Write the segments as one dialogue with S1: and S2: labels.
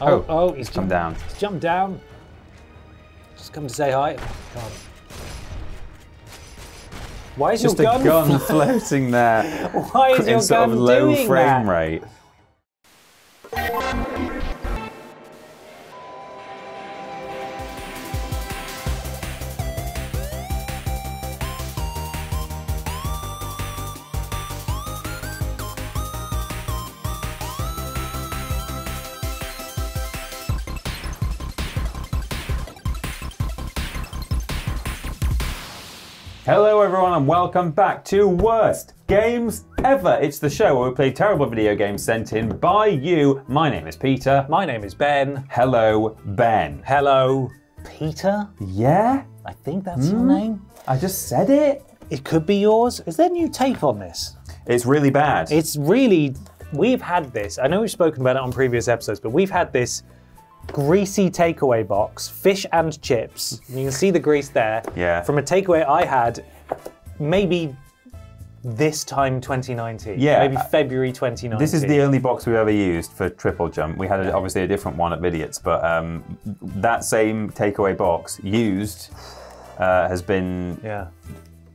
S1: Oh,
S2: Oh,
S1: oh, he's
S2: come
S1: jumped
S2: down.
S1: He's jumped down. Just come to say hi. God. Why is
S2: Just a
S1: your gun?
S2: gun floating there
S1: Why is
S2: in
S1: your
S2: sort
S1: gun
S2: of low
S1: doing
S2: frame
S1: that?
S2: rate. Everyone, and welcome back to Worst Games Ever. It's the show where we play terrible video games sent in by you. My name is Peter.
S1: My name is Ben.
S2: Hello, Ben.
S1: Hello, Peter.
S2: Yeah?
S1: I think that's
S2: Hmm?
S1: your name.
S2: I just said it.
S1: It could be yours. Is there new tape on this?
S2: It's really bad.
S1: It's really. We've had this. I know we've spoken about it on previous episodes, but we've had this greasy takeaway box, fish and chips. You can see the grease there.
S2: Yeah.
S1: From a takeaway I had maybe this time 2019.
S2: Yeah.
S1: Maybe February 2019.
S2: This is the only box we've ever used for triple jump. We had a, obviously a different one at Vidiots, but um, that same takeaway box used uh, has been
S1: Yeah.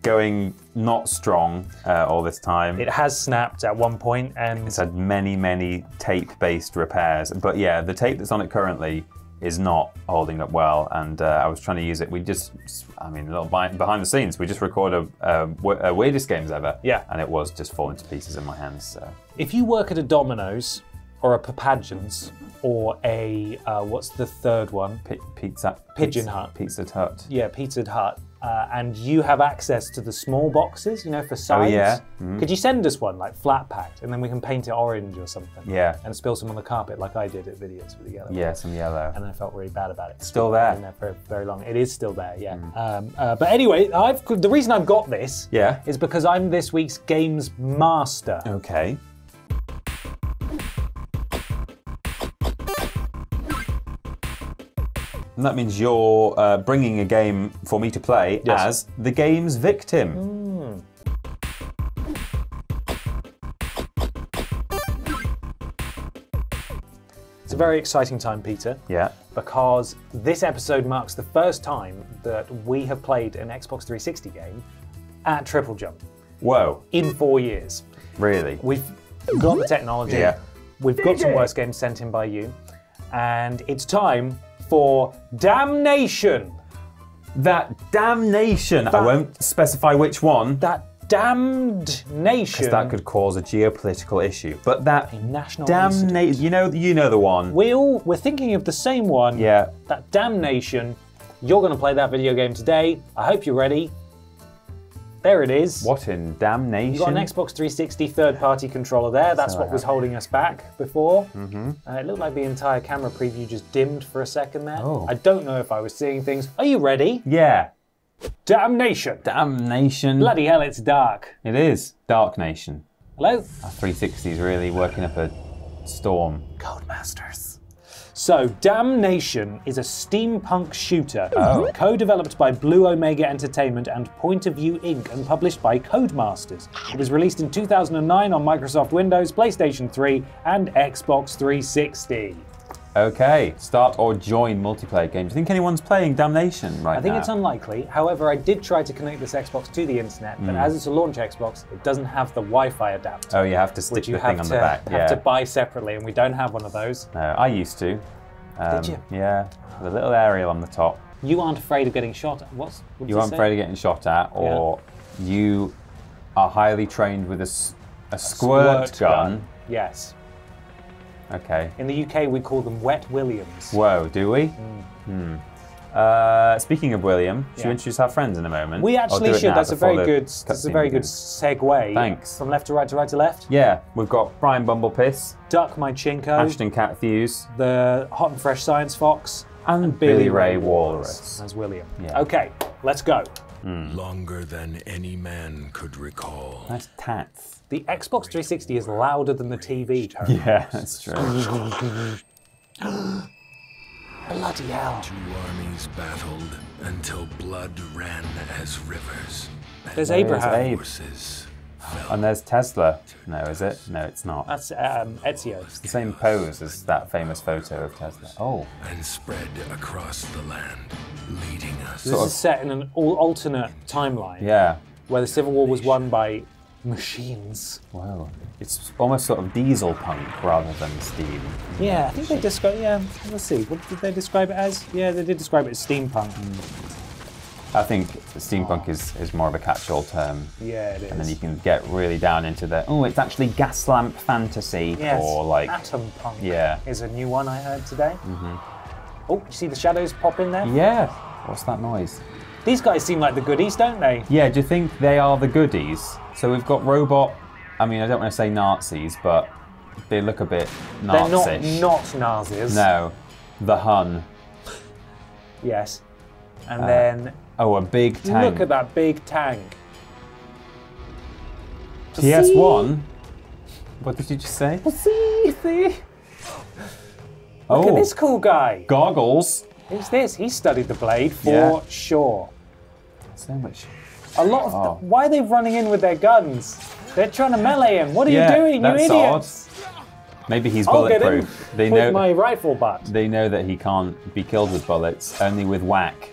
S2: going not strong uh, all this time.
S1: It has snapped at one point and
S2: It's had many, many tape-based repairs, but yeah, the tape that's on it currently is not holding up well. And uh, I was trying to use it. We just, I mean, a little behind, behind the scenes, we just recorded weirdest games ever.
S1: Yeah.
S2: And it was just falling to pieces in my hands. So
S1: if you work at a Domino's or a Papa John's or a uh, what's the third one?
S2: P- pizza,
S1: Pigeon
S2: pizza,
S1: Hut.
S2: Pizza Hut.
S1: Yeah, Pizza Hut. Uh, and you have access to the small boxes, you know, for sides.
S2: yeah? Mm-hmm.
S1: Could you send us one, like flat packed, and then we can paint it orange or something?
S2: Yeah.
S1: And spill some on the carpet, like I did at Vidiots for the yellow.
S2: Yeah, some yellow.
S1: And I felt really bad about it.
S2: Still
S1: It's
S2: there.
S1: been there for very long. It is still there, yeah. Um, uh, but anyway, I've the reason I've got this
S2: Yeah.
S1: is because I'm this week's games master.
S2: Okay. And that means you're uh, bringing a game for me to play
S1: Yes.
S2: as the game's victim.
S1: It's a very exciting time, Peter.
S2: Yeah.
S1: because this episode marks the first time that we have played an Xbox 360 game at Triple Jump
S2: Whoa.
S1: in four years.
S2: Really?
S1: We've got the technology,
S2: Yeah.
S1: we've got some worst games sent in by you, and it's time for Damnation!
S2: That damnation. I won't specify which one.
S1: That damned nation!
S2: That could cause a geopolitical issue. But that
S1: national
S2: damnation. You know, you know the one.
S1: We all, we're thinking of the same one.
S2: Yeah.
S1: That damnation. You're going to play that video game today. I hope you're ready. There it is.
S2: What in damnation?
S1: You've got an Xbox 360 third party controller there. That's what was holding us back before. Mm-hmm. Uh, it looked like the entire camera preview just dimmed for a second there.
S2: Oh.
S1: I don't know if I was seeing things. Are you ready?
S2: Yeah.
S1: Damnation!
S2: Damnation.
S1: Bloody hell, it's dark.
S2: It is. Dark Nation.
S1: Hello?
S2: Our 360 is really working up a storm.
S1: Codemasters. So, Damnation is a steampunk shooter
S2: Oh.
S1: co developed by Blue Omega Entertainment and Point of View Inc. and published by Codemasters. It was released in 2009 on Microsoft Windows, PlayStation 3, and Xbox 360.
S2: Okay. Start or join multiplayer games. Do you think anyone's playing Damnation right now?
S1: I think
S2: now?
S1: it's unlikely. However, I did try to connect this Xbox to the internet, but
S2: Hmm.
S1: as it's a launch Xbox, it doesn't have the Wi-Fi adapter,
S2: Oh, you have to stick the thing on
S1: to
S2: the back.
S1: You
S2: have
S1: to buy separately, and we don't have one of those.
S2: No, I used to. Um,
S1: Did you?
S2: Yeah. The little aerial on the top.
S1: You aren't afraid of getting shot. at. What's what
S2: You aren't
S1: say?
S2: afraid of getting shot at, or you are highly trained with a a squirt, gun.
S1: Yes.
S2: Okay.
S1: In the UK, we call them Wet Williams.
S2: Whoa, do we? Hmm. Uh, speaking of William, should
S1: Yeah.
S2: we introduce our friends in a moment?
S1: We
S2: Or
S1: actually should. That's a very good. That's a very good segue.
S2: Thanks.
S1: From left to right to right to left.
S2: Yeah, we've got Brian Bumblepiss,
S1: Duck my chinko.
S2: Ashton Catthews,
S1: The hot and fresh science fox.
S2: and Billy Ray Walrus.
S1: as William.
S2: Yeah.
S1: Okay, let's go.
S3: Longer than any man could recall.
S2: Nice tats.
S1: The Xbox 360 is louder than the TV. Tony.
S2: Yeah, that's true.
S1: Bloody hell.
S3: Two armies battled until blood ran as rivers.
S1: There's
S3: And
S1: Abraham.
S2: Abe.
S3: Horses
S2: And there's Tesla. No, is it? No, it's not.
S1: That's um, Ezio.
S2: the same pose as that famous photo of Tesla. Oh,
S3: and spread across the land, leading us.
S1: This is set in an al- alternate timeline
S2: yeah.
S1: where the Civil War was won by machines.
S2: Wow. It's almost sort of diesel punk rather than steam.
S1: Yeah, I think they describe. Yeah, let's see. What did they describe it as? Yeah, they did describe it as steampunk.
S2: I think steampunk is, is more of a catch-all term.
S1: Yeah, it is.
S2: And then you can get really down into the oh, it's actually gas lamp fantasy
S1: yes,
S2: or like
S1: atom punk.
S2: yeah,
S1: is a new one I heard today. Mm-hmm. Oh, you see the shadows pop in there?
S2: yeah. What's that noise?
S1: These guys seem like the goodies, don't they?
S2: Yeah, do you think they are the goodies? So we've got robot. I mean, I don't want to say Nazis, but they look a bit
S1: They're not not Nazis.
S2: No, the Hun.
S1: Yes. And uh, then
S2: Oh, a big tank.
S1: look at that big tank.
S2: PS1. What did you just say?
S1: See, see. Look
S2: oh,
S1: at this cool guy.
S2: goggles.
S1: Who's this? He studied the blade for
S2: Yeah.
S1: sure.
S2: So much.
S1: A lot of.
S2: Oh.
S1: Why are they running in with their guns? They're trying to melee him. What are
S2: Yeah,
S1: you doing, you idiots?
S2: Maybe he's
S1: I'll
S2: bulletproof. They
S1: with
S2: know.
S1: my rifle butt.
S2: They know that he can't be killed with bullets, only with whack.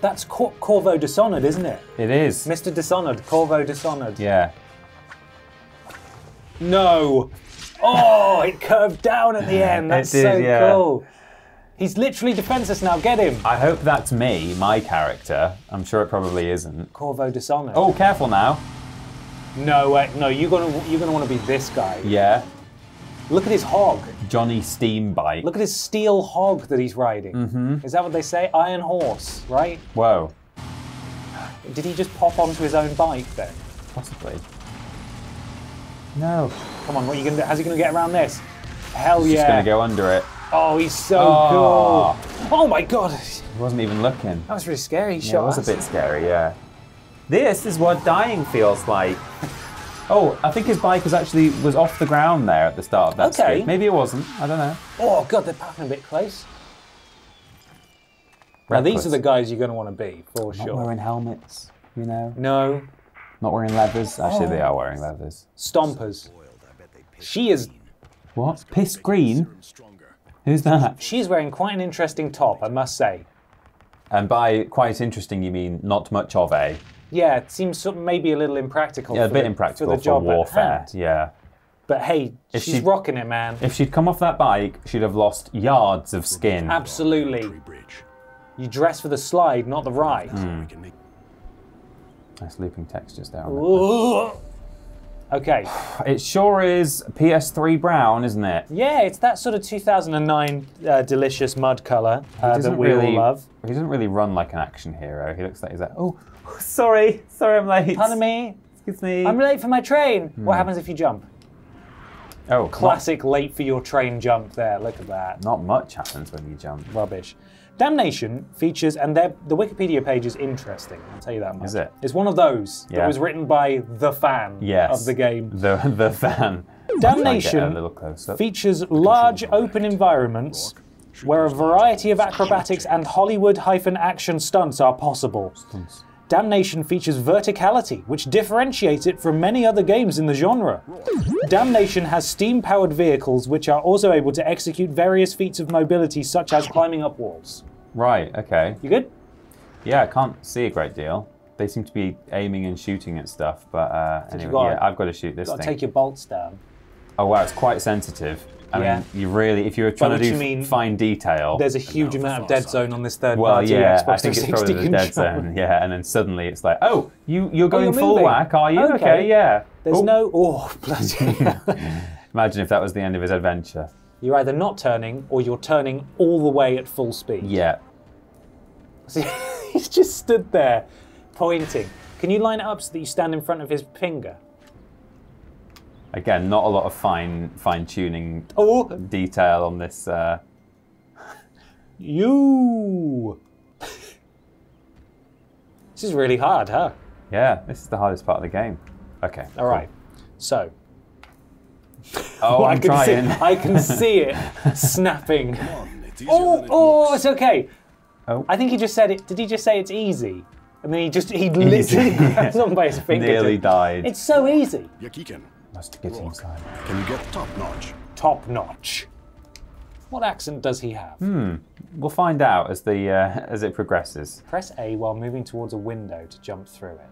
S1: That's Cor- Corvo Dishonored, isn't it?
S2: It is.
S1: Mr. Dishonored, Corvo Dishonored.
S2: Yeah.
S1: No. Oh, it curved down at the end. That's
S2: did,
S1: so
S2: yeah.
S1: cool. He's literally defenseless now. Get him.
S2: I hope that's me, my character. I'm sure it probably isn't.
S1: Corvo Dishonored.
S2: Oh, careful now.
S1: no, wait, no. You're gonna you're gonna want to be this guy.
S2: Yeah.
S1: Look at his hog.
S2: Johnny Steam Bike.
S1: Look at his steel hog that he's riding. Mm-hmm. Is that what they say? Iron horse, right?
S2: Whoa.
S1: Did he just pop onto his own bike then?
S2: Possibly. No.
S1: Come on, what are you gonna do? How's he gonna get around this? Hell
S2: He's
S1: yeah!
S2: just gonna go under it.
S1: Oh, he's so
S2: Oh.
S1: cool. Ah. Oh my god,
S2: He wasn't even looking.
S1: that was really scary. He
S2: Yeah,
S1: shot
S2: it was
S1: us.
S2: a bit scary, yeah. This is what dying feels like. Oh, I think his bike was actually was off the ground there at the start of that
S1: Okay.
S2: skid. Maybe it wasn't. I don't know.
S1: Oh god, they're packing a bit close. Now these are the guys you're gonna want to be for
S2: Not
S1: sure.
S2: wearing helmets, you know.
S1: No,
S2: Not wearing leathers. Actually, they
S1: Oh.
S2: are wearing leathers.
S1: stompers. She is.
S2: What? Piss green? Who's that?
S1: She is wearing quite an interesting top, I must say.
S2: And by quite interesting, you mean not much of a.
S1: Yeah, it seems maybe a little impractical.
S2: Yeah, a bit
S1: the,
S2: impractical
S1: for
S2: for,
S1: the job at
S2: warfare.
S1: hand.
S2: Yeah.
S1: But hey,
S2: If
S1: she's
S2: she-
S1: rocking it, man.
S2: If she'd come off that bike, she'd have lost yards of skin.
S1: Absolutely.
S3: Bridge.
S1: You dress for the slide, not the ride.
S2: Hmm.
S3: We can make
S2: Nice looping textures there. On it.
S1: Ooh. Okay.
S2: It sure is PS3 brown, isn't it?
S1: Yeah, it's that sort of 2009 uh, delicious mud colour uh, that we
S2: really,
S1: all love.
S2: He doesn't really run like an action hero. He looks like he's like, oh, sorry, sorry, I'm late.
S1: Pardon me,
S2: Excuse me.
S1: I'm late for my train.
S2: Hmm.
S1: What happens if you jump?
S2: oh,
S1: Classic late for your train jump there. Look at that.
S2: Not, not much happens when you jump.
S1: Rubbish. Damnation features, and the Wikipedia page is interesting, I'll tell you that much.
S2: Is it?
S1: It's one of those that was written by the fan
S2: Yes.
S1: of the game.
S2: The the fan. I'll try and get
S1: Damnation
S2: a little closer.
S1: features large open environments where a variety of acrobatics and Hollywood hyphen action stunts are possible. Damnation features verticality, which differentiates it from many other games in the genre. Damnation has steam powered vehicles which are also able to execute various feats of mobility, such as climbing up walls.
S2: Right. Okay.
S1: You good?
S2: Yeah, I can't see a great deal. They seem to be aiming and shooting at stuff, but uh, anyway,
S1: gotta-
S2: yeah, I've got to shoot this
S1: Gotta
S2: thing.
S1: take your bolts down.
S2: Oh wow, it's quite sensitive. I
S1: Yeah.
S2: mean, you really, if you're trying to do
S1: mean,
S2: fine detail.
S1: There's a huge amount of dead zone on this third
S2: well,
S1: party
S2: yeah,
S1: Xbox
S2: I think it's
S1: 360
S2: probably the dead zone. Yeah, and then suddenly it's like, oh, you you're oh, going
S1: you're
S2: full
S1: moving.
S2: whack, are you?
S1: Okay.
S2: Okay, yeah.
S1: There's
S2: Oh,
S1: no. Oh, bloody hell.
S2: Imagine if that was the end of his adventure.
S1: You're either not turning or you're turning all the way at full speed.
S2: Yeah.
S1: See, he's just stood there pointing. Can you line it up so that you stand in front of his finger?
S2: Again, not a lot of fine fine tuning
S1: Oh,
S2: detail on this. Uh,
S1: you. this is really hard, huh?
S2: yeah, this is the hardest part of the game. Okay.
S1: All right. So,
S2: Oh,
S1: I
S2: I'm
S1: can
S2: trying.
S1: see. I can see it snapping.
S3: It's easier
S1: Oh, oh,
S3: looks.
S1: it's okay.
S2: Oh.
S1: I think he just said it. Did he just say it's easy? and then he just he literally grabs on by his finger.
S2: Nearly died.
S1: It's so easy.
S4: Yakiken.
S2: Must get inside.
S4: Can you get top notch?
S1: Top notch. What accent does he have? Hmm.
S2: We'll find out as the uh, as it progresses.
S1: Press A while moving towards a window to jump through it.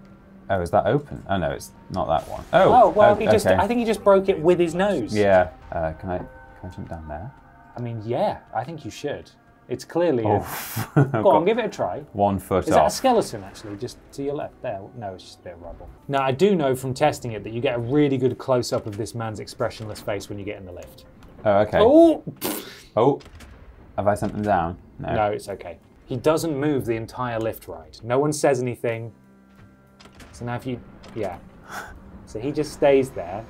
S2: Oh, is that open? Oh no, it's not that one. Oh,
S1: Oh well,
S2: o-
S1: he just
S2: okay.
S1: I think he just broke it with his nose.
S2: Yeah. Uh, can I can I jump down there?
S1: I mean, yeah, I think you should. It's clearly.
S2: Oh,
S1: A, go on, give it a try.
S2: one foot
S1: Is that a skeleton actually, just to your left? There. No, it's just a bit of rubble. Now I do know from testing it that you get a really good close up of this man's expressionless face when you get in the lift.
S2: Oh, okay.
S1: Oh
S2: Oh, have I sent them down? No.
S1: no, it's okay. He doesn't move the entire lift ride. No one says anything. So now if you, yeah. So he just stays there.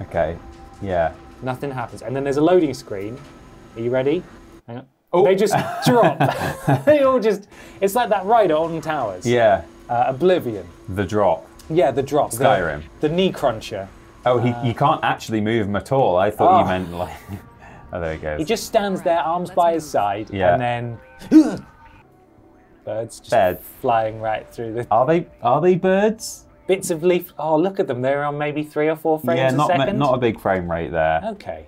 S2: Okay. Yeah.
S1: Nothing happens, and then there's a loading screen. Are you ready? Hang on.
S2: Oh.
S1: They just drop. they all just. It's like that ride at Alton Towers.
S2: Yeah.
S1: Uh, Oblivion.
S2: The drop.
S1: Yeah, the drop. the-
S2: Skyrim.
S1: The, knee cruncher.
S2: Oh, he, you can't actually move him at all. I thought you
S1: Oh.
S2: meant like. oh, there he goes.
S1: He just stands there, arms by his side,
S2: Yeah.
S1: and then birds just
S2: Bed.
S1: flying right through the
S2: Are they are they birds?
S1: bits of leaf. Oh, look at them! They're on maybe three or four frames
S2: yeah,
S1: a
S2: not ma-
S1: second.
S2: not a big frame rate there.
S1: Okay,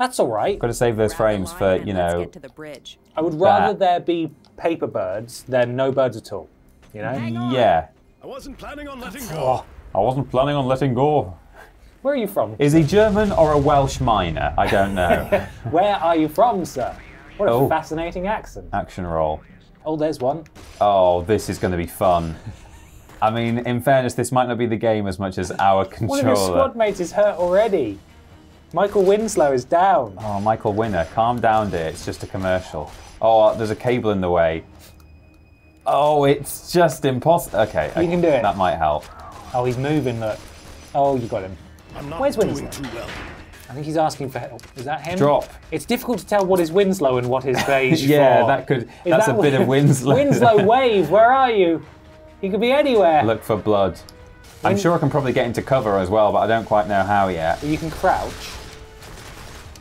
S1: that's all right.
S2: Got to save those
S5: Grab
S2: frames for
S5: and
S2: you
S5: let's
S2: know.
S5: get to the bridge.
S1: I would rather
S2: that.
S1: there be paper birds than no birds at all. You know?
S2: Yeah.
S4: I wasn't planning on letting go.
S1: Oh,
S2: I wasn't planning on letting go.
S1: where are you from?
S2: Is he German or a Welsh miner? I don't know.
S1: Where are you from, sir? What a
S2: Oh.
S1: fascinating accent.
S2: Action roll.
S1: Oh, there's one.
S2: Oh, this is going to be fun. I mean, in fairness, this might not be the game as much as our controller.
S1: One of his
S2: controller.
S1: squad mates is hurt already. Michael Winslow is down.
S2: Oh, Michael Winner, calm down, dear. It's just a commercial. Oh, uh, there's a cable in the way. Oh, it's just impossible. Okay,
S1: You can do it.
S2: That might help.
S1: Oh, he's moving, look. Oh, you got him.
S4: I'm not
S1: Where's
S4: doing
S1: Winslow?
S4: too well.
S1: I think he's asking for help. Is that him?
S2: Drop.
S1: It's difficult to tell what is Winslow and what is beige
S2: Yeah,
S1: for.
S2: that could.
S1: Is
S2: That's
S1: that
S2: a bit of Winslow.
S1: Winslow, wave. Where are you? He could be anywhere.
S2: Look for blood. I'm sure I can probably get into cover as well, but I don't quite know how yet.
S1: You can crouch.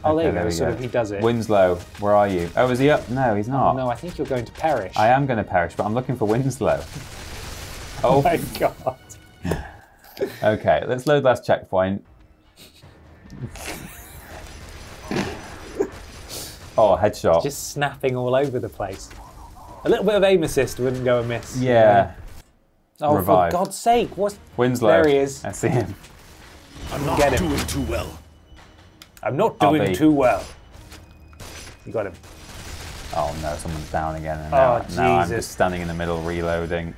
S1: Oh,
S2: Okay,
S1: there you go.
S2: we
S1: Sort of, he does it.
S2: Winslow, where are you? Oh, is he up? No, he's oh, not.
S1: no, I think you're going to perish.
S2: I am going to perish, but I'm looking for Winslow. Oh, oh,
S1: My God.
S2: okay. Let's load last checkpoint. Oh, headshot.
S1: Just snapping all over the place. A little bit of aim assist wouldn't go amiss.
S2: yeah.
S1: Oh,
S2: Revive.
S1: for God's sake! What's...
S2: Winslow.
S1: There he is.
S2: I see him.
S4: I'm not
S1: Get him.
S4: doing too well.
S1: I'm not doing too well. You got him.
S2: Oh no, someone's down again. And
S1: Oh,
S2: now, now I'm just standing in the middle reloading,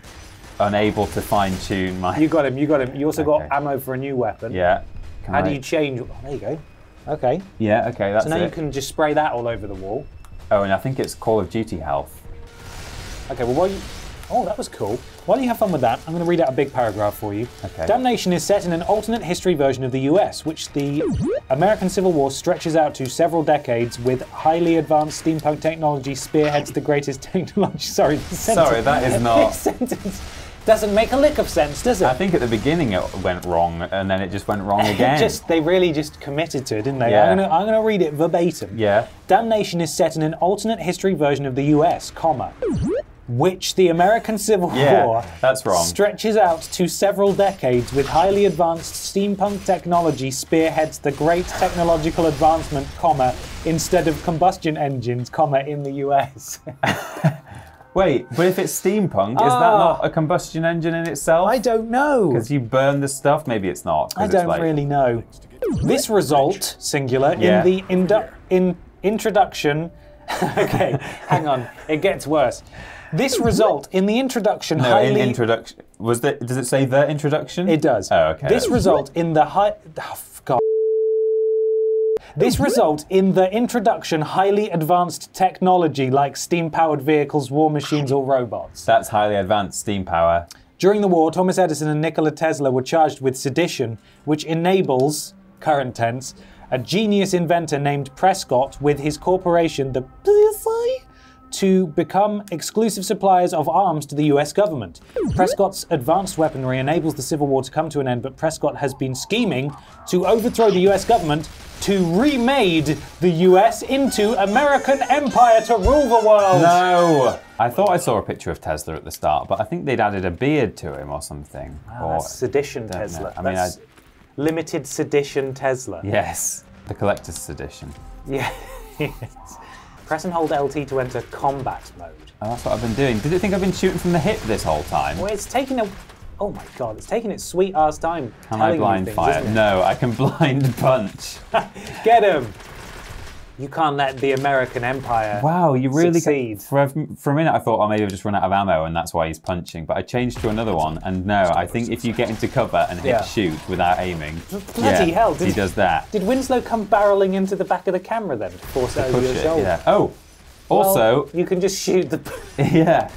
S2: unable to fine tune my.
S1: You got him. You got him. You also got ammo for a new weapon.
S2: yeah. Can
S1: How
S2: I-
S1: do you change? Oh, there you go. Okay.
S2: Yeah. Okay. That's
S1: So now
S2: it.
S1: you can just spray that all over the wall.
S2: Oh, and I think it's Call of Duty health.
S1: Okay, well, while you. Oh, that was cool. While you have fun with that, I'm going to read out a big paragraph for you.
S2: Okay.
S1: Damnation is set in an alternate history version of the US, which the American Civil War stretches out to several decades with highly advanced steampunk technology spearheads the greatest technology. Sorry,
S2: Sorry, that is not-
S1: this sentence doesn't make a lick of sense, does it?
S2: I think at the beginning it went wrong, and then it just went wrong again.
S1: just they really just committed to it, didn't they?
S2: Yeah.
S1: I'm gonna I'm gonna read it verbatim.
S2: Yeah.
S1: Damnation is set in an alternate history version of the US, comma, which the American Civil
S2: Yeah,
S1: War
S2: that's wrong.
S1: stretches out to several decades with highly advanced steampunk technology spearheads the great technological advancement, comma, instead of combustion engines, comma, in the US.
S2: Wait, but if it's steampunk, is that
S1: Ah.
S2: not a combustion engine in itself?
S1: I don't know.
S2: Because you burn the stuff. Maybe it's not.
S1: I don't
S2: like-
S1: really know. This result, singular,
S2: Yeah.
S1: in the in introduction. okay, hang on. It gets worse. This result in the introduction
S2: No,
S1: highly.
S2: in introduction. Was that? Does it say the introduction?
S1: it does.
S2: Oh, okay.
S1: This result in the high. Oh, God. This result in the introduction highly advanced technology like steam-powered vehicles, war machines, or robots.
S2: That's highly advanced steam power.
S1: During the war, Thomas Edison and Nikola Tesla were charged with sedition, which enables, current tense, a genius inventor named Prescott with his corporation, the PSI, to become exclusive suppliers of arms to the US government. Prescott's advanced weaponry enables the Civil War to come to an end, but Prescott has been scheming to overthrow the US government to remade the US into American empire to rule the world.
S2: No! I thought I saw a picture of Tesla at the start, but I think they'd added a beard to him or something. Ah, or,
S1: That's sedition
S2: Don't know.
S1: Tesla.
S2: I mean,
S1: That's limited sedition Tesla.
S2: yes, the collector's edition.
S1: Yeah. Press and hold LT to enter combat mode.
S2: Oh, that's what I've been doing. Did it think I've been shooting from the hip this whole time?
S1: Well, it's taking a. Oh my god, it's taking its sweet ass time.
S2: Can I blind
S1: things,
S2: fire? No, I can blind punch.
S1: Get him! You can't let the American Empire.
S2: Wow, you really
S1: Succeed.
S2: For a, for a minute, I thought, oh, maybe I've just run out of ammo, and that's why he's punching. But I changed to another one, and no, I think if you get into cover and hit
S1: Yeah.
S2: shoot without aiming,
S1: Bloody
S2: yeah,
S1: hell,
S2: he
S1: did-
S2: does that.
S1: Did Winslow come barreling into the back of the camera then to force it over
S2: Push
S1: your
S2: it,
S1: shoulder?
S2: yeah. Oh,
S1: Well,
S2: also,
S1: you can just shoot the.
S2: yeah.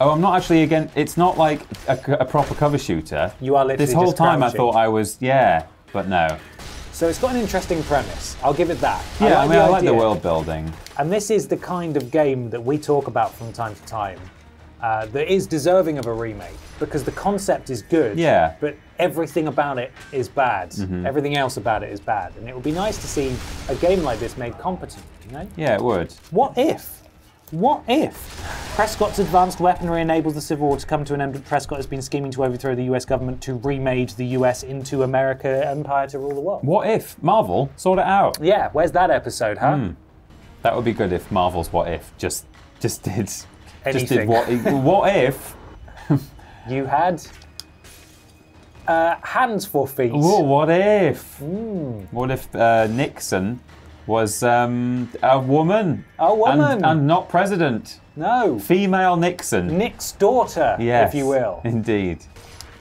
S2: Oh, I'm not actually again. It's not like a, a proper cover shooter.
S1: You are literally
S2: This whole time, I thought I was yeah, but no.
S1: So it's got an interesting premise. I'll give it that.
S2: Yeah, I, mean, I like the world building.
S1: And this is the kind of game that we talk about from time to time uh, that is deserving of a remake because the concept is good.
S2: Yeah.
S1: But everything about it is bad.
S2: Mm-hmm.
S1: Everything else about it is bad. And it would be nice to see a game like this made competent, you know?
S2: Yeah, it would.
S1: What if? What if? Prescott's advanced weaponry enables the Civil War to come to an end, but Prescott has been scheming to overthrow the US government to remade the US into America empire to rule the world.
S2: What if Marvel sort it out?
S1: Yeah, where's that episode, huh?
S2: Hmm. That would be good if Marvel's What If just just did just did what what if
S1: You had uh, hands for feet.
S2: Whoa, what if
S1: Hmm.
S2: what if uh, Nixon was um, a woman
S1: A woman.
S2: and, and not president
S1: No,
S2: female Nixon
S1: Nick's daughter,
S2: yes
S1: if you will.
S2: indeed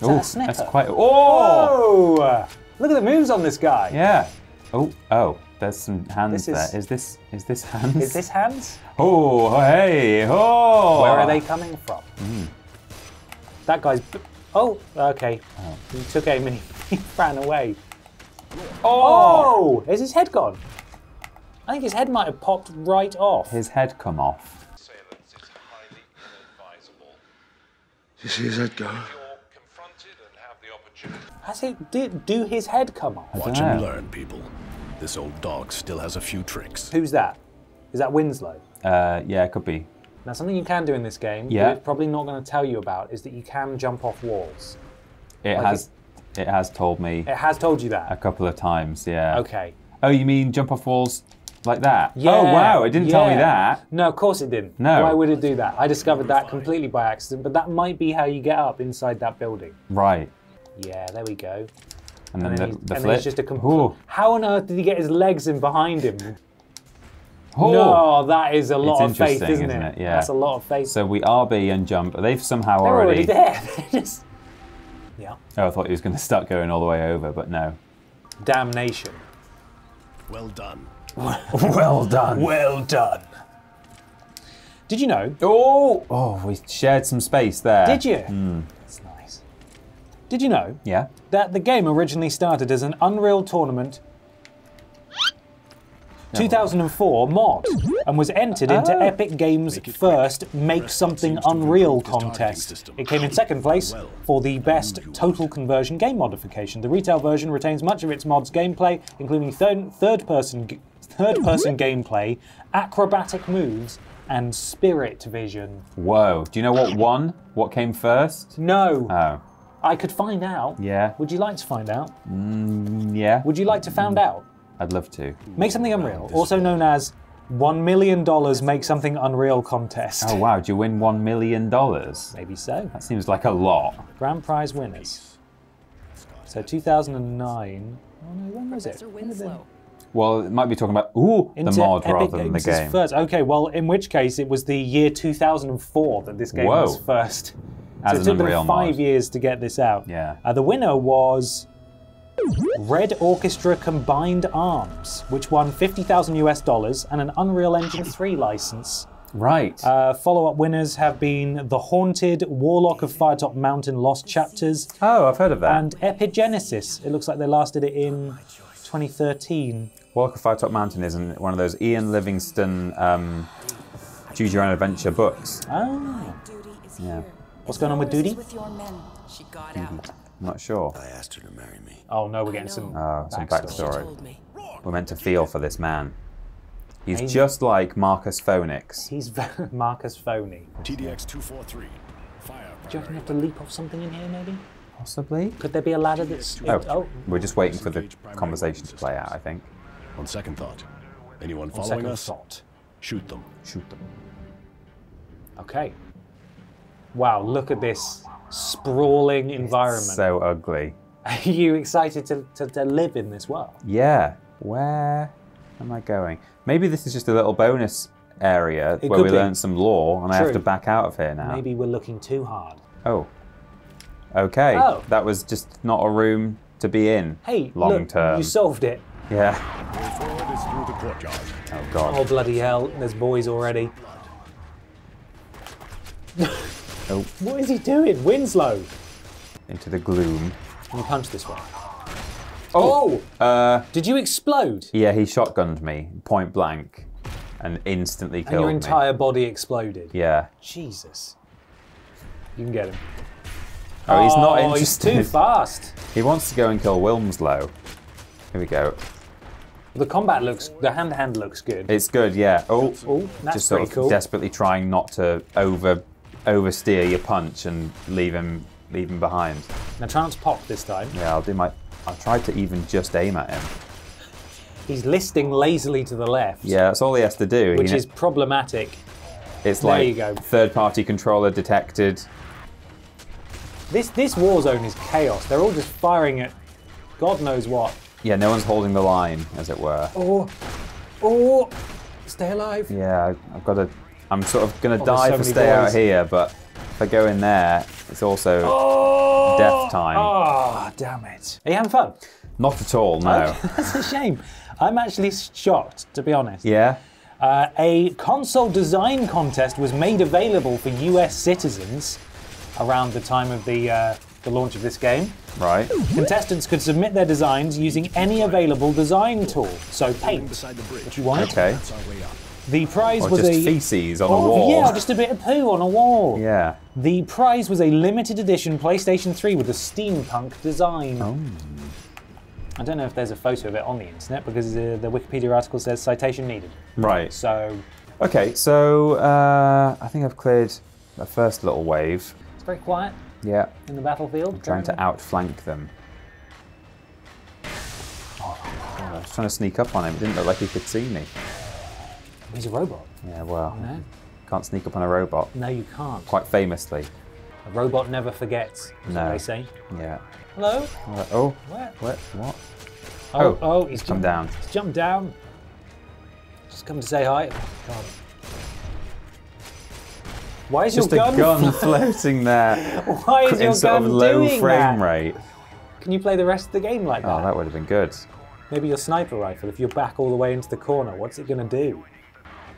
S2: Ooh, that's quite oh
S1: Oh, look at the moves on this guy.
S2: yeah oh oh there's some hands
S1: This is-
S2: there is this is this hands
S1: Is this hands?
S2: oh hey oh
S1: Where are they coming from?
S2: Hmm.
S1: That guy's. Oh, okay. He took aim and he ran away. Oh, is his head gone? I think his head might have popped right off.
S2: his head come off
S5: assailants, it's highly inadvisable.
S4: You see his head go?
S5: You're confronted and have the opportunity.
S1: Has it? Did do his head come off?
S4: Watch
S2: dunno.
S4: and learn, people. This old dog still has a few tricks.
S1: Who's that? Is that Winslow?
S2: uh, yeah it could be
S1: Now, something you can do in this game,
S2: Yeah.
S1: that it's probably not going to tell you about, is that you can jump off walls.
S2: it
S1: Like
S2: has it has told me
S1: It has told you that a
S2: couple of times yeah
S1: Okay.
S2: oh you mean jump off walls like that oh,
S1: Yeah,
S2: oh wow it didn't tell me that
S1: No, of course it didn't.
S2: No.
S1: Why would it do that? I discovered that completely by accident, but that might be how you get up inside that building.
S2: right
S1: Yeah, there we go.
S2: and then
S1: And
S2: the,
S1: then, he's,
S2: the
S1: and then
S2: flip
S1: he's just a complete. How on earth did he get his legs in behind him?
S2: Oh.
S1: No, that is a lot
S2: It's
S1: of faith,
S2: interesting,
S1: isn't,
S2: isn't
S1: it?
S2: it? Yeah.
S1: That's a lot of faith.
S2: So we RB and jump. They've somehow
S1: They're already
S2: already.
S1: there. They're just- Yeah.
S2: Oh, I thought he was going to start going all the way over, but no.
S1: Damnation.
S4: Well done.
S2: Well done.
S1: Well done. Did you know?
S2: Oh, oh, we shared some space there.
S1: Did you?
S2: Hmm.
S1: That's nice. Did you know
S2: Yeah.
S1: that the game originally started as an Unreal Tournament 2004 mod and was entered into
S2: Oh.
S1: Epic Games'
S4: it
S1: first
S4: quick.
S1: Make
S4: Preston
S1: Something
S4: seems to have
S1: Unreal
S4: improved his targeting
S1: contest. It came in second place
S4: Well,
S1: for the best total conversion game modification. The retail version retains much of its mod's gameplay, including third, third person third person gameplay, acrobatic moves, and spirit vision.
S2: Whoa. Do you know what won? What came first?
S1: No,
S2: Oh,
S1: I could find out.
S2: yeah.
S1: Would you like to find out?
S2: Mm, yeah.
S1: Would you like to find out?
S2: I'd love to.
S1: Make Something Unreal, also known as $1 million Make Something Unreal contest.
S2: Oh, wow. Do you win $1 million?
S1: Maybe so.
S2: That seems like a lot.
S1: Grand prize winners. So 2009. Oh no, when was it? When did they-
S6: Winslow.
S2: Well, it might be talking about, ooh, the mod
S1: Epic
S2: rather than the game.
S1: First. Okay, well, in which case it was the year 2004 that this game
S2: Whoa.
S1: was first.
S2: As
S1: so it took them five
S2: mod.
S1: years to get this out.
S2: Yeah.
S1: Uh, the winner was Red Orchestra Combined Arms, which won 50,000 US dollars and an Unreal Engine 3 license.
S2: Right.
S1: Uh, Follow-up winners have been The Haunted, Warlock of Firetop Mountain Lost Chapters,
S2: oh, I've heard of that.
S1: and Epigenesis. It looks like they lasted it in 2013.
S2: Walk of Firetop Mountain isn't one of those Ian Livingstone um, choose your own adventure books.
S1: Ah,
S6: Duty is
S2: Yeah.
S6: here.
S1: What's going on with Duty?
S6: With your men. She got out.
S2: I'm not sure.
S3: I asked her to marry me.
S1: oh no, we're getting some
S2: know. Oh, some
S1: backstory.
S2: Backstory. We're meant to feel for this man. He's
S1: Hey.
S2: just like Marcus Fenix.
S1: He's Marcus Phony.
S4: TDX 243. Fire.
S1: Do you reckon you have to leap off something in here, maybe?
S2: Possibly.
S1: Could there be a ladder that's.
S2: Oh,
S1: oh
S2: we're just waiting for the conversation to play out. I think.
S4: On second thought, anyone following
S1: second
S4: us,
S1: thought.
S4: shoot them.
S2: Shoot them.
S1: Okay. Wow, look at this sprawling environment.
S2: So ugly.
S1: Are you excited to, to, to live in this world?
S2: Yeah. Where am I going? Maybe this is just a little bonus area
S1: It
S2: where we
S1: be.
S2: learn some lore, and I have to back out of here now.
S1: Maybe we're looking too hard.
S2: Oh. Okay.
S1: Oh.
S2: That was just not a room to be in.
S1: Hey,
S2: long
S1: look,
S2: term.
S1: you solved it.
S2: Yeah.
S4: Way forward is through the courtyard.
S2: Oh god.
S1: Oh bloody hell! There's boys already.
S2: Oh.
S1: What is he doing? Winslow.
S2: Into the gloom.
S1: Can you punch this one?
S2: Oh. Uh.
S1: Did you explode?
S2: Yeah. He shotgunned me point blank, and instantly
S1: And
S2: killed
S1: your
S2: me.
S1: entire body exploded.
S2: Yeah.
S1: Jesus. You can get him.
S2: Oh, he's not
S1: Oh, He's too fast.
S2: He wants to go and kill Wilmslow. Here we go.
S1: The combat looks, the hand to hand looks good.
S2: It's good, yeah. Oh,
S1: Oh, that's
S2: just sort of
S1: cool.
S2: desperately trying not to over oversteer your punch and leave him leave him behind.
S1: Now to pop this time.
S2: Yeah, I'll do my. I'll try to even just aim at him.
S1: He's listing lazily to the left,
S2: Yeah, that's all he has to do.
S1: which
S2: He-
S1: is problematic.
S2: it's
S1: there
S2: like
S1: you go.
S2: third party controller detected.
S1: This this war zone is chaos. They're all just firing at God knows what.
S2: Yeah, no one's holding the line, as it were.
S1: Oh, oh, stay alive.
S2: Yeah, I've got to. I'm sort of gonna
S1: Oh,
S2: die
S1: so
S2: for stay out here, but if I go in there, it's also
S1: Oh,
S2: death time.
S1: Oh, damn it. Are you having fun?
S2: Not at all. No.
S1: That's a shame. I'm actually shocked, to be honest.
S2: yeah.
S1: Uh, a console design contest was made available for US citizens around the time of the, uh, the launch of this game.
S2: Right.
S1: Contestants could submit their designs using any available design tool. So paint,
S4: the
S1: if you wanted.
S2: Okay.
S4: That's our way up.
S1: The prize
S2: Or
S1: was
S2: just
S1: a
S2: feces on a
S1: Oh,
S2: wall.
S1: yeah, just a bit of poo on a wall.
S2: Yeah.
S1: The prize was a limited edition PlayStation 3 with a steampunk design.
S2: Oh.
S1: I don't know if there's a photo of it on the internet because uh, the Wikipedia article says citation needed.
S2: Right.
S1: So
S2: Okay, so uh, I think I've cleared the first little wave.
S1: Very quiet
S2: Yeah.
S1: in the battlefield.
S2: Trying to outflank them. Oh, I was trying to sneak up on him. It didn't look like he could see me.
S1: He's a robot.
S2: Yeah, well,
S1: No,
S2: can't sneak up on a robot.
S1: no, you can't.
S2: Quite famously.
S1: A robot never forgets. Is
S2: No.
S1: what they say.
S2: Yeah.
S1: Hello.
S2: Uh, oh,
S1: Where?
S2: what? What?
S1: Oh,
S2: Oh,
S1: oh, he's
S2: come
S1: jumped
S2: down.
S1: He's jumped down. Just come to say hi. God. Why is
S2: Just
S1: your
S2: a
S1: gun?
S2: gun floating there
S1: Why is your
S2: in sort
S1: gun
S2: of low
S1: doing
S2: frame
S1: that?
S2: rate.
S1: Can you play the rest of the game like that?
S2: Oh,
S1: that?
S2: would have been good.
S1: Maybe your sniper rifle, if you're back all the way into the corner, what's it going to do?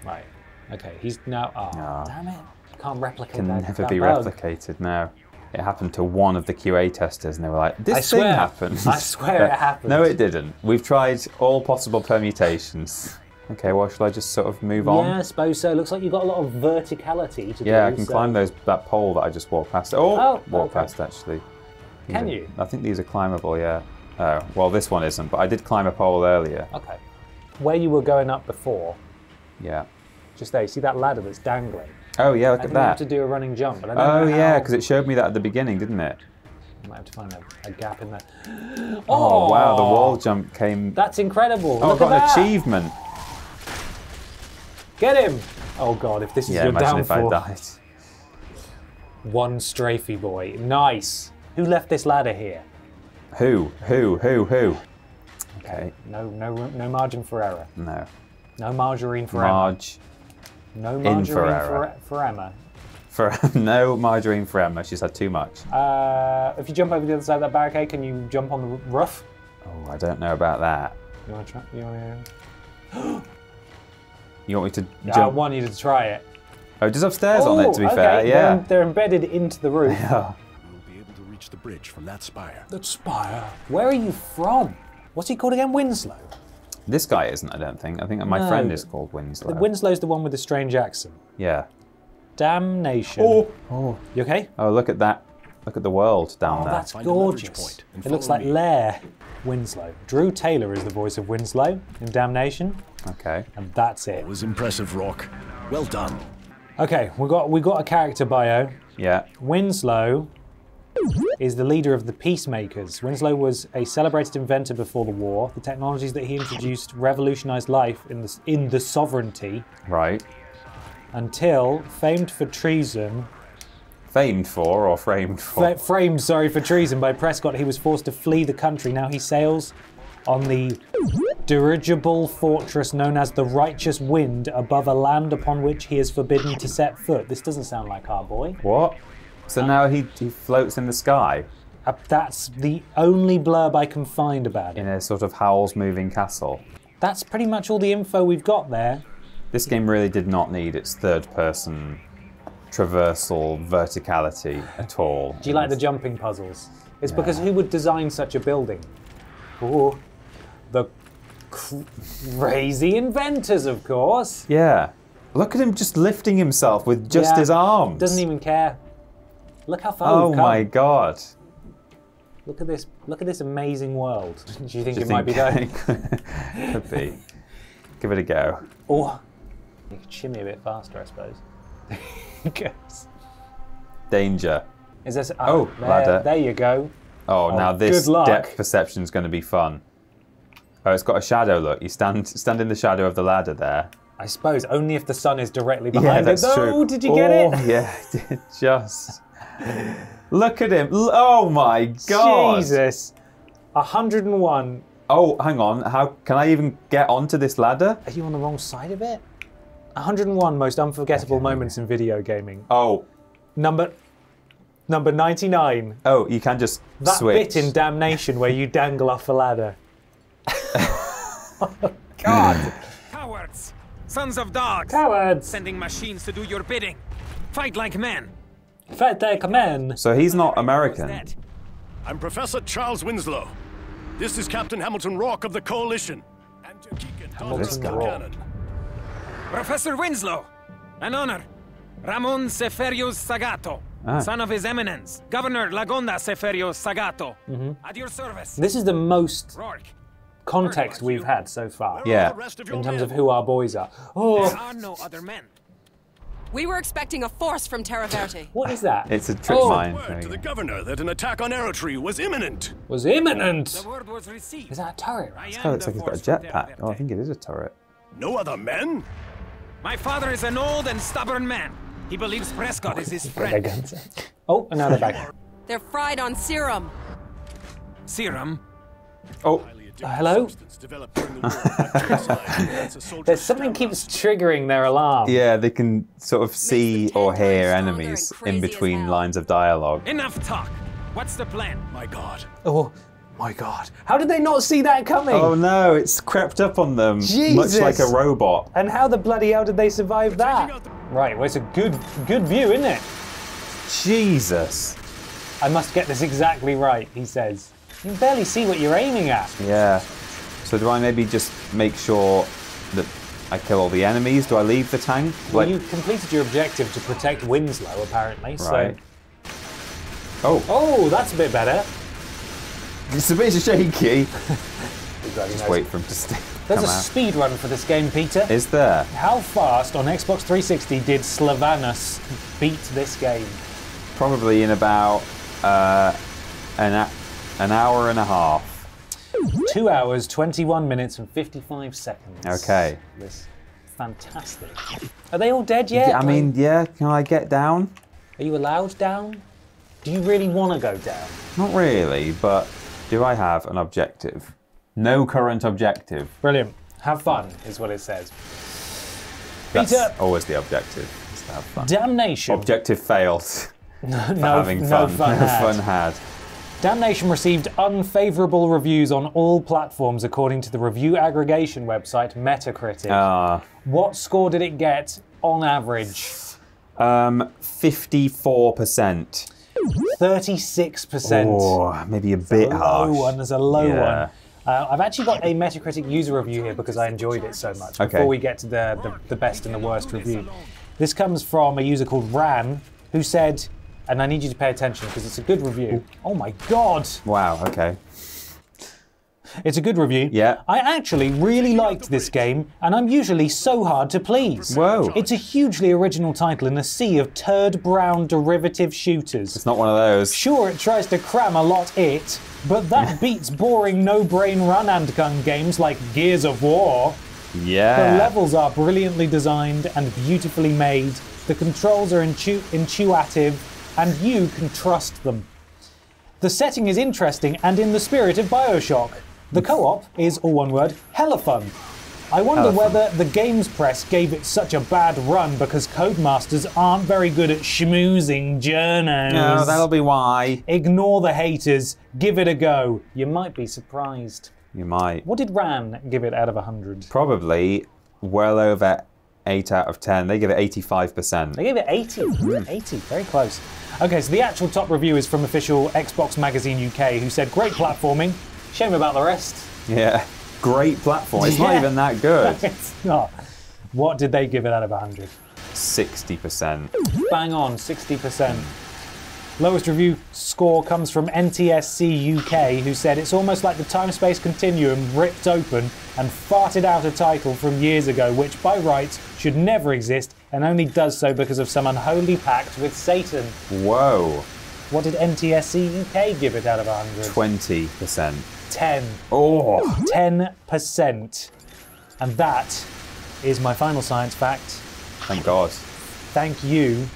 S1: Right. Okay, he's now. Oh,
S2: Ah.
S1: damn it. Can't replicate
S2: Can
S1: that.
S2: never
S1: that
S2: be
S1: bug.
S2: replicated now. It happened to one of the QA testers, and they were like, "This
S1: I
S2: thing
S1: swear.
S2: happened."
S1: I swear it happened.
S2: No, it didn't. We've tried all possible permutations. Okay, well, should I just sort of move on?
S1: Yeah, I suppose so. Looks like you've got a lot of verticality to do.
S2: Yeah, I can
S1: so-
S2: climb those that pole that I just walked past. Oh,
S1: Oh,
S2: walked
S1: okay.
S2: past actually. These
S1: Can
S2: are-
S1: you?
S2: I think these are climbable. Yeah. Oh, well, this one isn't, but I did climb a pole earlier.
S1: Okay. Where you were going up before,
S2: Yeah.
S1: just there, you see that ladder that's dangling?
S2: Oh yeah, look
S1: I
S2: at
S1: think you have to do a running jump, but I don't
S2: Oh yeah, because it showed me that at the beginning, didn't it?
S1: I might have to find a, a gap in there.
S2: Oh, wow, the wall oh. jump came.
S1: That's incredible.
S2: oh, I got an
S1: that.
S2: achievement.
S1: Get him! Oh god, if this is
S2: Yeah,
S1: your
S2: imagine
S1: downfall.
S2: if I died.
S1: One strafey boy. Nice. Who left this ladder here?
S2: Who? Who? Who? Who? Okay.
S1: No, no, no margin for error.
S2: No.
S1: No margarine for Emma.
S2: Marge.
S1: No
S2: in
S1: margarine
S2: for
S1: for Emma.
S2: For no margarine for Emma. She's had too much.
S1: Uh, if you jump over the other side of that barricade, can you jump on the roof?
S2: Oh, I don't know about that.
S1: You want to try? You want to?
S2: You want me to
S1: I
S2: jump?
S1: want you to try it.
S2: Oh, just upstairs on it. To be
S1: okay.
S2: fair,
S1: They're,
S2: yeah.
S1: they're embedded into the roof.
S2: Yeah.
S4: We'll be able to reach the bridge from that spire.
S1: That spire. Where are you from? What's he called again? Winslow.
S2: This guy isn't. I don't think. I think my
S1: No.
S2: friend is called Winslow.
S1: Winslow's the one with the strange accent.
S2: Yeah.
S1: Damnation.
S2: Oh. oh.
S1: You okay?
S2: Oh, look at that. Look at the world down
S1: Oh,
S2: there.
S1: that's
S3: Find
S1: gorgeous.
S3: point and
S1: It looks like
S3: me.
S1: Lair Winslow. Drew Taylor is the voice of Winslow in Damnation,
S2: Okay.
S1: and that's it.
S3: It was impressive, Rock. Well done.
S1: Okay, we got we got a character bio.
S2: Yeah.
S1: Winslow is the leader of the Peacemakers. Winslow was a celebrated inventor before the war. The technologies that he introduced revolutionized life in the in the sovereignty
S2: Right.
S1: until famed for treason
S2: Famed for or framed for?
S1: Fra- framed, sorry, for treason by Prescott, he was forced to flee the country. Now he sails on the dirigible fortress known as the Righteous Wind above a land upon which he is forbidden to set foot. This doesn't sound like our boy.
S2: What? So now he, he floats in the sky
S1: Uh, that's the only blurb I can find about it.
S2: in a sort of Howl's Moving Castle.
S1: That's pretty much all the info we've got there.
S2: This game really did not need its third person traversal verticality at all.
S1: Do you like the jumping puzzles? It's because who would design such a building? Oh, the crazy inventors, of course.
S2: Yeah. Look at him just lifting himself with just
S1: Yeah.
S2: his arms.
S1: Doesn't even care. Look how far
S2: Oh my god.
S1: Look at this! Look at this amazing world. Do you think
S2: Do
S1: it
S2: you
S1: might be
S2: think-
S1: going?
S2: Could be. Give it a go.
S1: Oh, you could shimmy a bit faster, I suppose. Yes.
S2: Danger.
S1: Is this?
S2: Uh, oh,
S1: there,
S2: ladder.
S1: There you go.
S2: Oh, oh now this depth perception is going to be fun. Oh, it's got a shadow. Look, you stand stand in the shadow of the ladder there.
S1: I suppose only if the sun is directly behind Yeah,
S2: that's
S1: it.
S2: true.
S1: Oh, did you get
S2: Oh,
S1: it?
S2: Yeah, just. Look at him. Oh my god.
S1: Jesus. 101.
S2: Oh, hang on. How can I even get onto this ladder?
S1: Are you on the wrong side of it? 101 most unforgettable moments in video gaming.
S2: Oh,
S1: Number number 99.
S2: oh, you can just
S1: That
S2: switch.
S1: bit in Damnation where you dangle off a ladder.
S7: Cowards! Sons of dogs!
S1: Cowards!
S7: Sending machines to do your bidding. Fight like men.
S1: Fat day, come in.
S2: so he's not American.
S3: I'm Professor Charles Winslow. This is Captain Hamilton Rourke of the Coalition. And Jakika
S1: Hamilton
S3: Donna
S1: Rock.
S3: Kilcannon.
S7: Professor Winslow! An honor. Ramon Seferios Sagato,
S2: Ah.
S7: son of His Eminence, Governor Lagonda Seferios Sagato.
S1: Mm-hmm.
S7: At your service.
S1: This is the most
S7: Rourke.
S1: Context we've had so far
S2: Yeah.
S3: the rest of your
S1: in terms of who our boys are. Oh.
S7: There
S1: Oh,
S7: are no other men.
S6: We were expecting a force from Terra Verde.
S1: what is that?
S2: It's a trick
S1: Oh.
S2: mine.
S3: Word to the governor that an attack on Aerotree was imminent.
S1: Was imminent.
S7: The word was received.
S1: Is that a turret?
S7: I am
S2: looks like he's got a
S7: force from Terra
S2: jetpack. Oh, I think it is a turret.
S3: No other men?
S7: My father is an old and stubborn man. He believes Prescott is his friend.
S1: Oh, another bag.
S6: They're fried on serum.
S7: Serum.
S2: Oh, Uh,
S1: hello?
S3: Substance developed during the war that crystallized against a soldier's
S1: There's something keeps triggering their alarm.
S2: yeah, they can sort of see or hear enemies in between lines of dialogue.
S7: Enough talk. What's the plan?
S3: My God.
S1: Oh my god. How did they not see that coming?
S2: Oh no, it's crept up on them,
S1: Jesus.
S2: much like a robot.
S1: And how the bloody hell did they survive that?
S3: The-
S1: Right, well, it's a good good view, isn't it?
S2: Jesus.
S1: I must get this exactly right, he says. You can barely see what you're aiming at.
S2: Yeah. So do I maybe just make sure that I kill all the enemies? Do I leave the tank?
S1: Well,
S2: Like,
S1: you completed your objective to protect Winslow, apparently.
S2: right.
S1: So,
S2: Oh,
S1: oh, that's a bit better.
S2: it's a bit shaky.
S1: Just
S2: wait for him to stay.
S1: There's a
S2: out.
S1: speed run for this game, Peter.
S2: Is there?
S1: How fast on Xbox 360 did Slavanus beat this game?
S2: Probably in about uh, an, a- an hour and a half.
S1: Two hours, 21 minutes, and 55 seconds.
S2: Okay.
S1: This fantastic. Are they all dead yet?
S2: I mean, yeah, can I get down?
S1: are you allowed down? Do you really want to go down?
S2: Not really, but do I have an objective? No current objective.
S1: Brilliant. Have fun, is what it says.
S2: That's
S1: Peter,
S2: always the objective. Is to have fun.
S1: Damnation.
S2: Objective failed.
S1: no,
S2: having
S1: no
S2: fun.
S1: fun
S2: no
S1: had.
S2: fun had.
S1: Damnation received unfavorable reviews on all platforms according to the review aggregation website Metacritic.
S2: Uh,
S1: what score did it get on average?
S2: um, 54%.
S1: 36%.
S2: Oh, maybe a bit
S1: a
S2: harsh.
S1: low one. There's a low
S2: Yeah.
S1: one. Uh, I've actually got a Metacritic user review here because I enjoyed it so much.
S2: Okay.
S1: Before we get to the, the, the best and the worst review. This comes from a user called Ran, who said, and I need you to pay attention because it's a good review. Oh my god!
S2: Wow. Okay.
S1: It's a good review.
S2: Yeah.
S1: I actually really liked this game, and I'm usually so hard to please.
S2: Whoa.
S1: It's a hugely original title in a sea of turd brown derivative shooters.
S2: It's not one of those.
S1: Sure, it tries to cram a lot it, but that beats boring no brain run and gun games like Gears of War.
S2: Yeah.
S1: The levels are brilliantly designed and beautifully made. The controls are intu- intuitive, and you can trust them. The setting is interesting and in the spirit of Bioshock. The co op is, all one word, hella fun. I wonder whether the games press gave it such a bad run because Codemasters aren't very good at schmoozing journos.
S2: No, that'll be why.
S1: Ignore the haters, give it a go. You might be surprised.
S2: You might.
S1: What did Ran give it out of 100?
S2: Probably well over 8 out of 10. They give it 85%.
S1: They gave it 80. 80, very close. Okay, so the actual top review is from official Xbox Magazine UK, who said, Great platforming. Shame about the rest.
S2: Yeah. Great platform. It's not even that good.
S1: it's not. What did they give it out of 100?
S2: 60%.
S1: Bang on, 60%. Lowest review score comes from NTSC UK, who said it's almost like the time space continuum ripped open and farted out a title from years ago, which by rights should never exist and only does so because of some unholy pact with Satan.
S2: Whoa.
S1: What did NTSC UK give it out of 100?
S2: 20%.
S1: 10.
S2: Oh.
S1: 10%. And that is my final science fact.
S2: Thank God.
S1: Thank you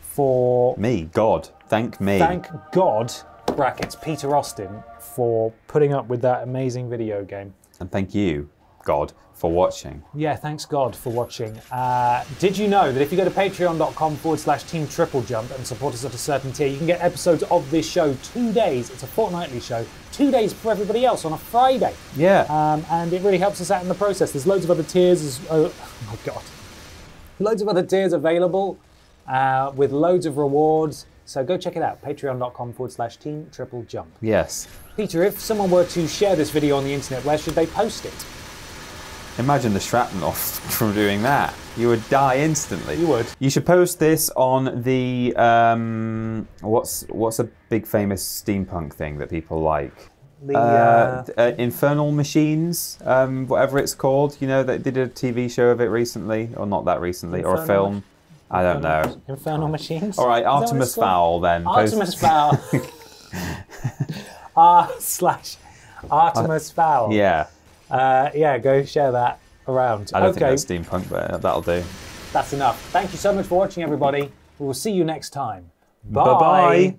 S1: for
S2: Me. God. Thank me.
S1: thank God brackets Peter Austin for putting up with that amazing video game.
S2: and thank you, God, for watching.
S1: Yeah, thanks God for watching. Uh, did you know that if you go to patreon.com forward slash team triple jump and support us at a certain tier, you can get episodes of this show two days. It's a fortnightly show, two days for everybody else on a Friday.
S2: Yeah.
S1: Um, and it really helps us out in the process. There's loads of other tiers. As, oh, oh my God. Loads of other tiers available uh, with loads of rewards. So go check it out. Patreon.com forward slash team triple jump.
S2: yes.
S1: Peter, if someone were to share this video on the internet, where should they post it?
S2: Imagine the shrapnel from doing that. You would die instantly.
S1: You would.
S2: You should post this on the um, what's what's a big famous steampunk thing that people like.
S1: The,
S2: Uh, uh, Infernal Machines, um, whatever it's called. You know, they did a TV show of it recently, or not that recently, or a
S1: Infernal
S2: film. I don't know.
S1: Infernal Machines?
S2: All right,
S1: Is
S2: Artemis? Fowl then.
S1: Artemis Fowl. R slash Artemis Fowl.
S2: Yeah,
S1: Uh, yeah, go share that around.
S2: I don't
S1: okay,
S2: think that's steampunk, but that'll do.
S1: that's enough. Thank you so much for watching, everybody. We will see you next time.
S2: Bye bye.